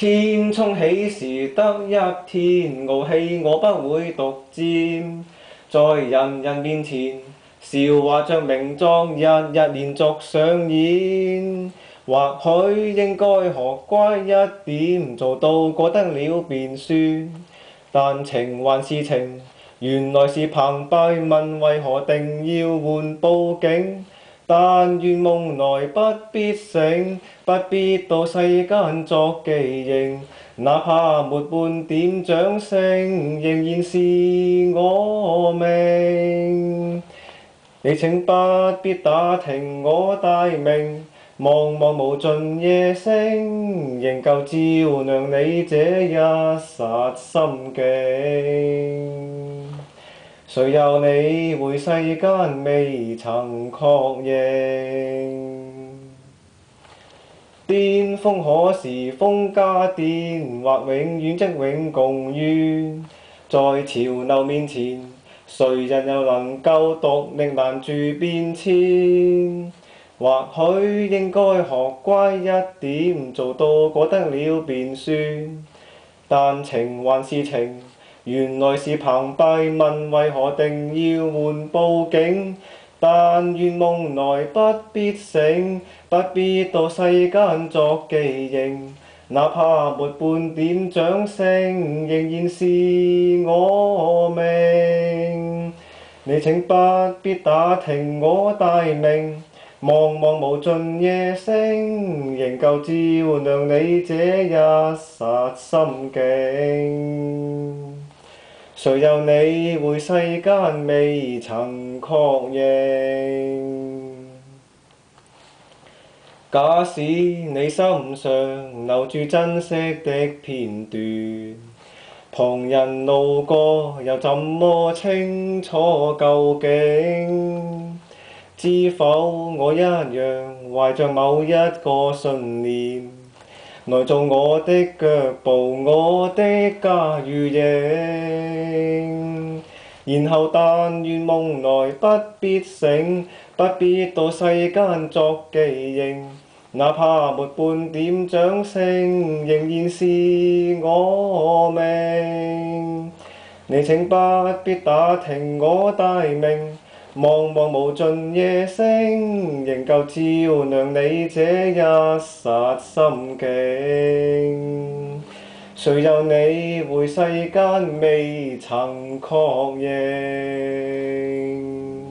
天冲喜時得一天，傲气我不会独占，在人人面前，笑话着名状，日日连续上演。或许应该学乖一点，做到过得了便算，但情还是情，原来是澎湃问为何定要换布景？但愿梦内不必醒，不必到世间作记认。哪怕没半点掌声，仍然是我命。你请不必打听我大名，望望无尽夜星，仍旧照亮你这一刹心境。谁又理会世间未曾确认？巅峰可是风加电，或永远即永共怨在潮流面前，谁人又能够独力拦住变迁？或许应该学乖一点，做到过得了便算。但情还是情。原来是澎湃问为何定要换报警？但愿梦内不必醒，不必到世间作记认，哪怕没半点掌声，仍然是我命。你请不必打听我大名，望望无尽夜星，仍够照亮你这一刹心境。谁又理会世间未曾确认？假使你心上留住珍惜的片段，旁人路过又怎么清楚究竟？知否，我一样怀着某一个信念。来做我的脚步，我的家与影。然后但愿梦来不必醒，不必到世间作记认。哪怕没半点掌声，仍然是我命。你请不必打听我大名。茫茫无尽夜星，仍旧照亮你这一刹心境。谁有你回世间未曾确认？